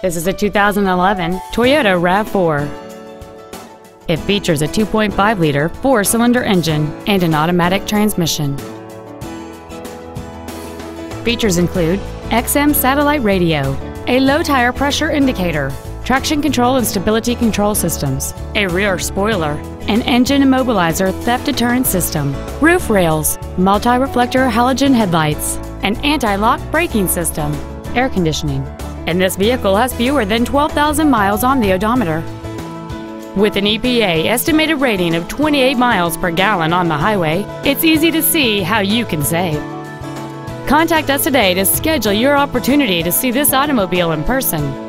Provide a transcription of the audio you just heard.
This is a 2011 Toyota RAV4. It features a 2.5-liter four-cylinder engine and an automatic transmission. Features include XM satellite radio, a low tire pressure indicator, traction control and stability control systems, a rear spoiler, an engine immobilizer theft deterrent system, roof rails, multi-reflector halogen headlights, an anti-lock braking system, air conditioning, and this vehicle has fewer than 12,000 miles on the odometer. With an EPA estimated rating of 28 miles per gallon on the highway, it's easy to see how you can save. Contact us today to schedule your opportunity to see this automobile in person.